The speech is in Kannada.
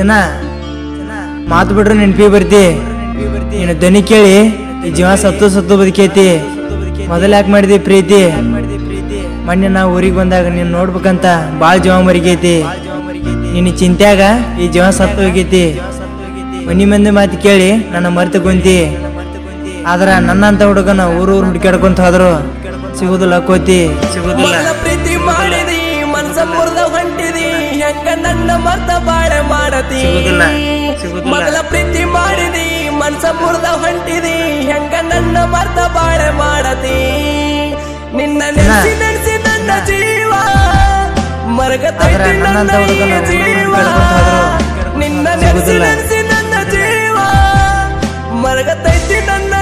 ಚೆನ್ನ ಮಾತು ಬಿಟ್ರೆ ನೆನ್ಪಿ ಬರ್ತಿ. ನೀನು ಧ್ವನಿ ಕೇಳಿ, ಈ ಜೀವ ಸತ್ತು ಸತ್ತು ಬದುಕೈತಿ. ಮೊದಲು ಯಾಕೆ ಮಾಡಿದಿ ಪ್ರೀತಿ? ಮೊನ್ನೆ ನಾವು ಊರಿಗೆ ಬಂದಾಗ ನೀನು ನೋಡ್ಬೇಕಂತ ಭಾಳ ಜೀವ ಮರಿಗೈತಿ. ನಿನ್ನ ಚಿಂತ್ಯಾಗ ಈ ಜೀವ ಸತ್ತು ಹೋಗೈತಿ. ಮನಿ ಮಂದಿ ಮಾತು ಕೇಳಿ ನನ್ನ ಮರೆತು ಕುಂತಿ. ಆದ್ರ ನನ್ನಂತ ಹುಡುಗನ ಊರು ಊರು ಹುಡುಕಾಡ್ಕೊಂತ ಹೋದ್ರು ಸಿಗುದಿಲ್ಲ ಕೋತಿ, ಸಿಗುದಿಲ್ಲ. ಪ್ರೀತಿ ಮಾಡಿದಿ ಮನಸ್ಸ ಮುರಿದ ಹೆಂಗ ನನ್ನ ಮರ್ತ ಬಾಳೆ ಮಾಡತಿ? ಮಗಳ ಪ್ರೀತಿ ಮಾಡಿದಿ ಮನ್ಸ ಮುರ್ದ ಹೊಂಟಿದಿ ಹೆಂಗ ನನ್ನ ಮರ್ತ ಬಾಳೆ ಮಾಡತಿ? ನಿನ್ನ ನೆನೆಸಿ ನೆನೆಸಿ ನನ್ನ ಜೀವ ಮರಗತೈತಿ ನನ್ನ ಜೀವ. ನಿನ್ನ ನೆನೆಸಿ ನೆನೆಸಿ ನನ್ನ ಜೀವ ಮರಗತೈತಿ ನನ್ನ